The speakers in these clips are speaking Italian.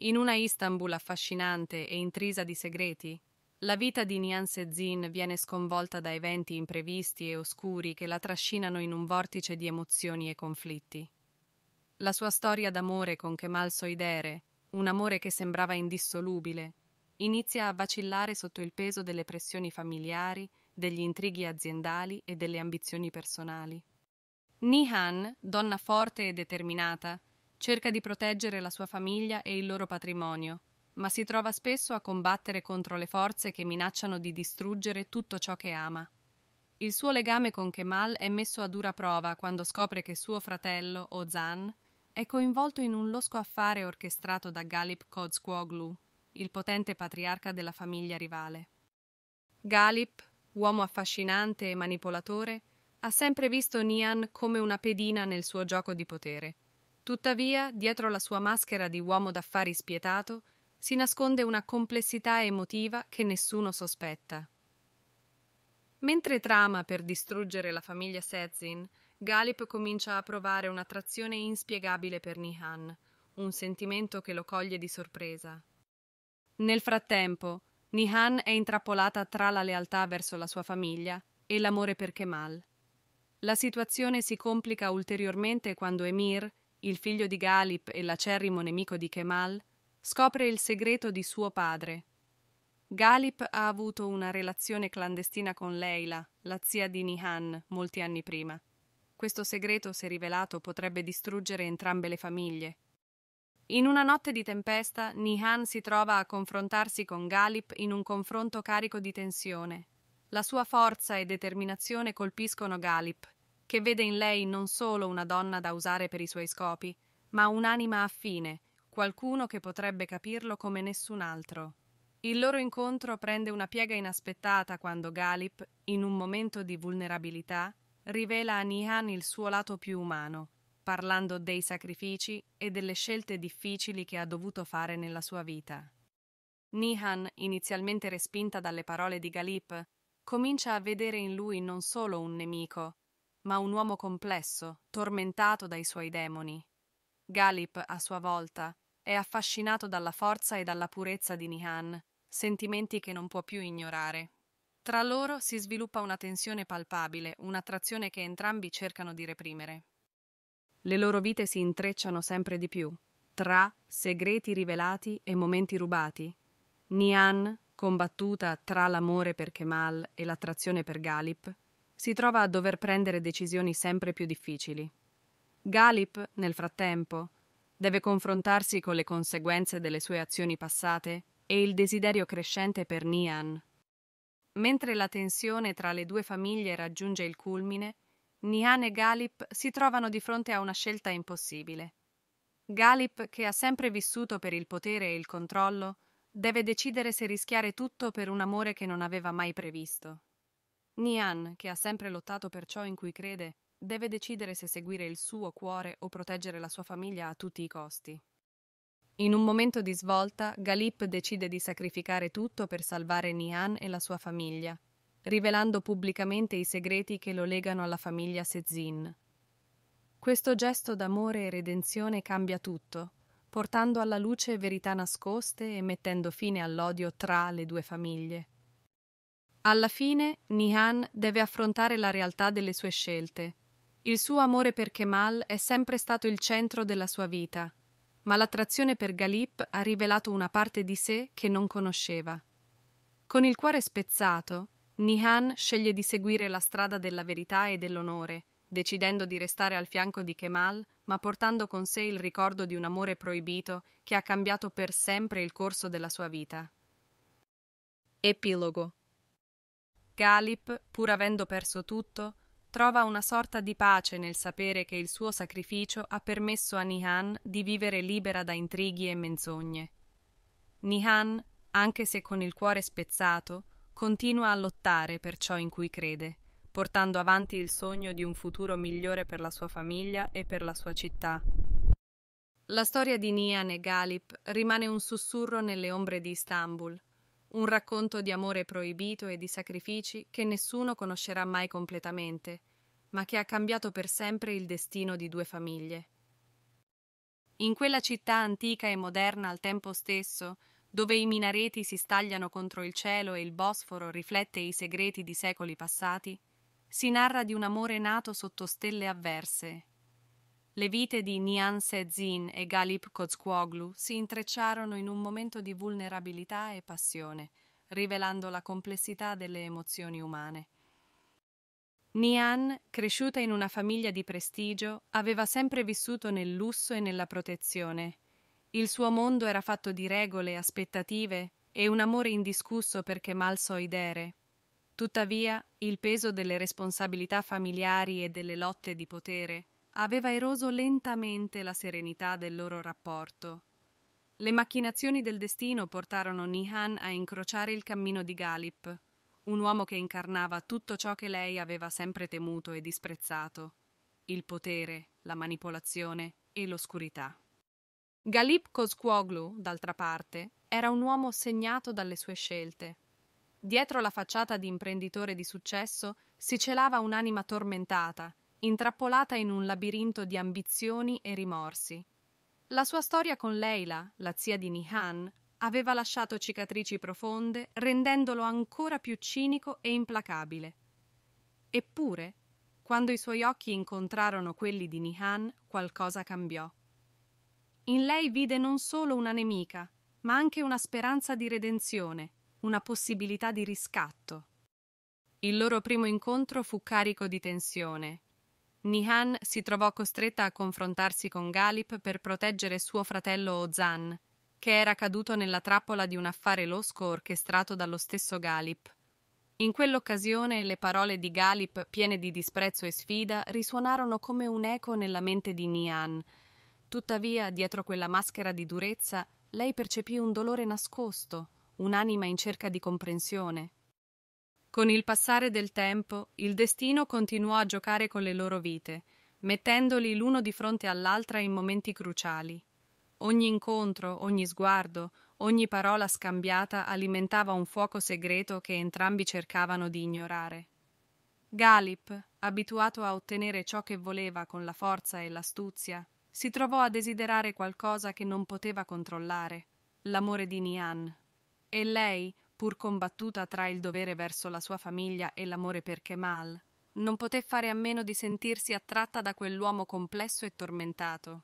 In una Istanbul affascinante e intrisa di segreti, la vita di Nihan Sezin viene sconvolta da eventi imprevisti e oscuri che la trascinano in un vortice di emozioni e conflitti. La sua storia d'amore con Kemal Soidere, un amore che sembrava indissolubile, inizia a vacillare sotto il peso delle pressioni familiari, degli intrighi aziendali e delle ambizioni personali. Nihan, donna forte e determinata, cerca di proteggere la sua famiglia e il loro patrimonio, ma si trova spesso a combattere contro le forze che minacciano di distruggere tutto ciò che ama. Il suo legame con Kemal è messo a dura prova quando scopre che suo fratello, Ozan, è coinvolto in un losco affare orchestrato da Galip Kozquoglu, il potente patriarca della famiglia rivale. Galip, uomo affascinante e manipolatore, ha sempre visto Nian come una pedina nel suo gioco di potere. Tuttavia, dietro la sua maschera di uomo d'affari spietato, si nasconde una complessità emotiva che nessuno sospetta. Mentre trama per distruggere la famiglia Sezin, Galip comincia a provare un'attrazione inspiegabile per Nihan, un sentimento che lo coglie di sorpresa. Nel frattempo, Nihan è intrappolata tra la lealtà verso la sua famiglia e l'amore per Kemal. La situazione si complica ulteriormente quando Emir, il figlio di Galip e l'acerrimo nemico di Kemal, scopre il segreto di suo padre. Galip ha avuto una relazione clandestina con Leila, la zia di Nihan, molti anni prima. Questo segreto, se rivelato, potrebbe distruggere entrambe le famiglie. In una notte di tempesta, Nihan si trova a confrontarsi con Galip in un confronto carico di tensione. La sua forza e determinazione colpiscono Galip, che vede in lei non solo una donna da usare per i suoi scopi, ma un'anima affine, qualcuno che potrebbe capirlo come nessun altro. Il loro incontro prende una piega inaspettata quando Galip, in un momento di vulnerabilità, rivela a Nihan il suo lato più umano, parlando dei sacrifici e delle scelte difficili che ha dovuto fare nella sua vita. Nihan, inizialmente respinta dalle parole di Galip, comincia a vedere in lui non solo un nemico, ma un uomo complesso, tormentato dai suoi demoni. Galip, a sua volta, è affascinato dalla forza e dalla purezza di Nihan, sentimenti che non può più ignorare. Tra loro si sviluppa una tensione palpabile, un'attrazione che entrambi cercano di reprimere. Le loro vite si intrecciano sempre di più, tra segreti rivelati e momenti rubati. Nian, combattuta tra l'amore per Kemal e l'attrazione per Galip, si trova a dover prendere decisioni sempre più difficili. Galip, nel frattempo, deve confrontarsi con le conseguenze delle sue azioni passate e il desiderio crescente per Nian, Mentre la tensione tra le due famiglie raggiunge il culmine, Nihan e Galip si trovano di fronte a una scelta impossibile. Galip, che ha sempre vissuto per il potere e il controllo, deve decidere se rischiare tutto per un amore che non aveva mai previsto. Nihan, che ha sempre lottato per ciò in cui crede, deve decidere se seguire il suo cuore o proteggere la sua famiglia a tutti i costi. In un momento di svolta, Galip decide di sacrificare tutto per salvare Nihan e la sua famiglia, rivelando pubblicamente i segreti che lo legano alla famiglia Sezin. Questo gesto d'amore e redenzione cambia tutto, portando alla luce verità nascoste e mettendo fine all'odio tra le due famiglie. Alla fine, Nihan deve affrontare la realtà delle sue scelte. Il suo amore per Kemal è sempre stato il centro della sua vita ma l'attrazione per Galip ha rivelato una parte di sé che non conosceva. Con il cuore spezzato, Nihan sceglie di seguire la strada della verità e dell'onore, decidendo di restare al fianco di Kemal, ma portando con sé il ricordo di un amore proibito che ha cambiato per sempre il corso della sua vita. Epilogo Galip, pur avendo perso tutto, trova una sorta di pace nel sapere che il suo sacrificio ha permesso a Nihan di vivere libera da intrighi e menzogne. Nihan, anche se con il cuore spezzato, continua a lottare per ciò in cui crede, portando avanti il sogno di un futuro migliore per la sua famiglia e per la sua città. La storia di Nihan e Galip rimane un sussurro nelle ombre di Istanbul, un racconto di amore proibito e di sacrifici che nessuno conoscerà mai completamente, ma che ha cambiato per sempre il destino di due famiglie. In quella città antica e moderna al tempo stesso, dove i minareti si stagliano contro il cielo e il Bosforo riflette i segreti di secoli passati, si narra di un amore nato sotto stelle avverse. Le vite di Nian Sezin e Galip Kozquoglu si intrecciarono in un momento di vulnerabilità e passione, rivelando la complessità delle emozioni umane. Nian, cresciuta in una famiglia di prestigio, aveva sempre vissuto nel lusso e nella protezione. Il suo mondo era fatto di regole, aspettative e un amore indiscusso perché mal so idere. Tuttavia, il peso delle responsabilità familiari e delle lotte di potere aveva eroso lentamente la serenità del loro rapporto. Le macchinazioni del destino portarono Nihan a incrociare il cammino di Galip, un uomo che incarnava tutto ciò che lei aveva sempre temuto e disprezzato, il potere, la manipolazione e l'oscurità. Galip Kozquoglu, d'altra parte, era un uomo segnato dalle sue scelte. Dietro la facciata di imprenditore di successo si celava un'anima tormentata, intrappolata in un labirinto di ambizioni e rimorsi. La sua storia con Leila, la zia di Nihan, aveva lasciato cicatrici profonde, rendendolo ancora più cinico e implacabile. Eppure, quando i suoi occhi incontrarono quelli di Nihan, qualcosa cambiò. In lei vide non solo una nemica, ma anche una speranza di redenzione, una possibilità di riscatto. Il loro primo incontro fu carico di tensione. Nihan si trovò costretta a confrontarsi con Galip per proteggere suo fratello Ozan, che era caduto nella trappola di un affare losco orchestrato dallo stesso Galip. In quell'occasione le parole di Galip, piene di disprezzo e sfida, risuonarono come un eco nella mente di Nian. Tuttavia, dietro quella maschera di durezza, lei percepì un dolore nascosto, un'anima in cerca di comprensione. Con il passare del tempo, il destino continuò a giocare con le loro vite, mettendoli l'uno di fronte all'altra in momenti cruciali. Ogni incontro, ogni sguardo, ogni parola scambiata alimentava un fuoco segreto che entrambi cercavano di ignorare. Galip, abituato a ottenere ciò che voleva con la forza e l'astuzia, si trovò a desiderare qualcosa che non poteva controllare, l'amore di Nian. E lei, pur combattuta tra il dovere verso la sua famiglia e l'amore per Kemal, non poté fare a meno di sentirsi attratta da quell'uomo complesso e tormentato.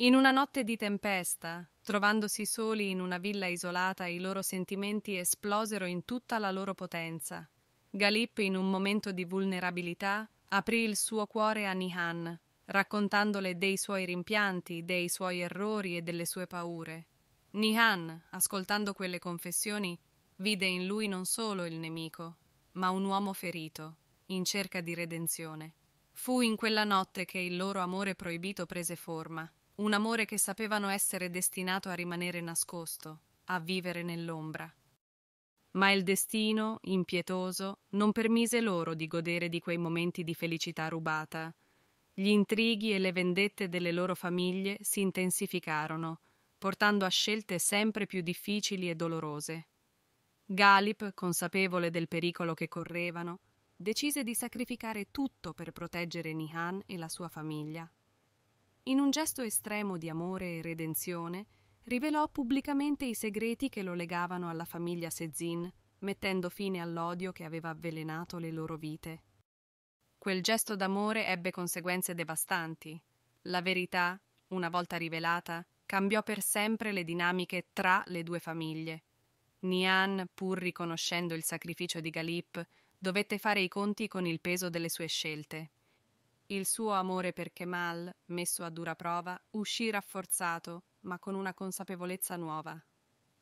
In una notte di tempesta, trovandosi soli in una villa isolata, i loro sentimenti esplosero in tutta la loro potenza. Galip, in un momento di vulnerabilità, aprì il suo cuore a Nihan, raccontandole dei suoi rimpianti, dei suoi errori e delle sue paure. Nihan, ascoltando quelle confessioni, vide in lui non solo il nemico, ma un uomo ferito, in cerca di redenzione. Fu in quella notte che il loro amore proibito prese forma un amore che sapevano essere destinato a rimanere nascosto, a vivere nell'ombra. Ma il destino, impietoso, non permise loro di godere di quei momenti di felicità rubata. Gli intrighi e le vendette delle loro famiglie si intensificarono, portando a scelte sempre più difficili e dolorose. Galip, consapevole del pericolo che correvano, decise di sacrificare tutto per proteggere Nihan e la sua famiglia in un gesto estremo di amore e redenzione, rivelò pubblicamente i segreti che lo legavano alla famiglia Sezin, mettendo fine all'odio che aveva avvelenato le loro vite. Quel gesto d'amore ebbe conseguenze devastanti. La verità, una volta rivelata, cambiò per sempre le dinamiche tra le due famiglie. Nian, pur riconoscendo il sacrificio di Galip, dovette fare i conti con il peso delle sue scelte. Il suo amore per Kemal, messo a dura prova, uscì rafforzato, ma con una consapevolezza nuova.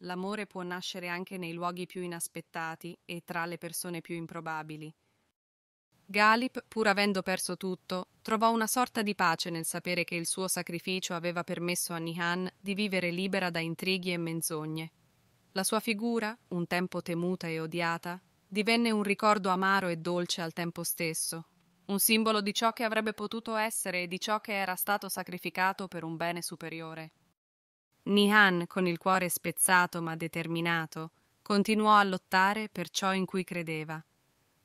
L'amore può nascere anche nei luoghi più inaspettati e tra le persone più improbabili. Galip, pur avendo perso tutto, trovò una sorta di pace nel sapere che il suo sacrificio aveva permesso a Nihan di vivere libera da intrighi e menzogne. La sua figura, un tempo temuta e odiata, divenne un ricordo amaro e dolce al tempo stesso, un simbolo di ciò che avrebbe potuto essere e di ciò che era stato sacrificato per un bene superiore. Nihan, con il cuore spezzato ma determinato, continuò a lottare per ciò in cui credeva,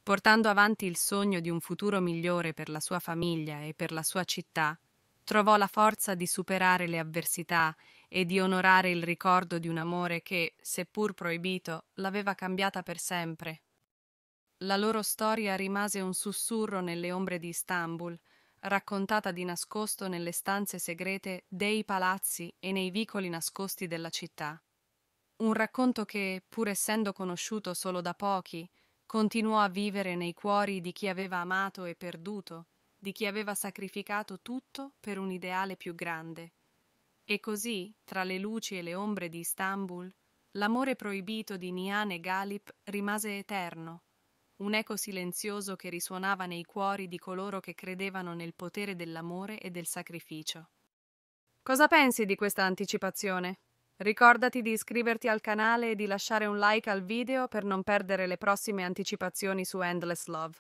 portando avanti il sogno di un futuro migliore per la sua famiglia e per la sua città, trovò la forza di superare le avversità e di onorare il ricordo di un amore che, seppur proibito, l'aveva cambiata per sempre. La loro storia rimase un sussurro nelle ombre di Istanbul, raccontata di nascosto nelle stanze segrete dei palazzi e nei vicoli nascosti della città. Un racconto che, pur essendo conosciuto solo da pochi, continuò a vivere nei cuori di chi aveva amato e perduto, di chi aveva sacrificato tutto per un ideale più grande. E così, tra le luci e le ombre di Istanbul, l'amore proibito di Nihan e Galip rimase eterno, un eco silenzioso che risuonava nei cuori di coloro che credevano nel potere dell'amore e del sacrificio. Cosa pensi di questa anticipazione? Ricordati di iscriverti al canale e di lasciare un like al video per non perdere le prossime anticipazioni su Endless Love.